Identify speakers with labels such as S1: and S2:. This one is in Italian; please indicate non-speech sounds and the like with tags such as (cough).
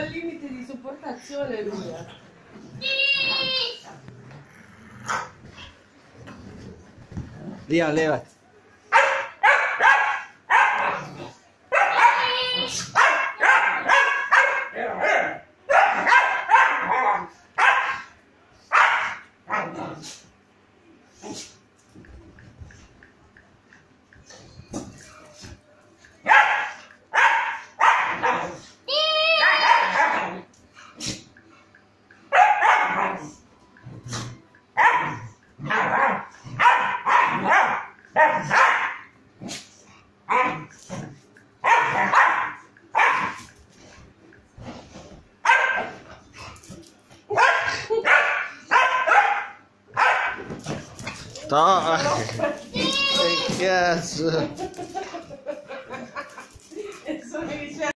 S1: al limite di sopportazione via.
S2: Via, levati. Ah. (laughs)
S1: Stop.
S2: yes. (laughs)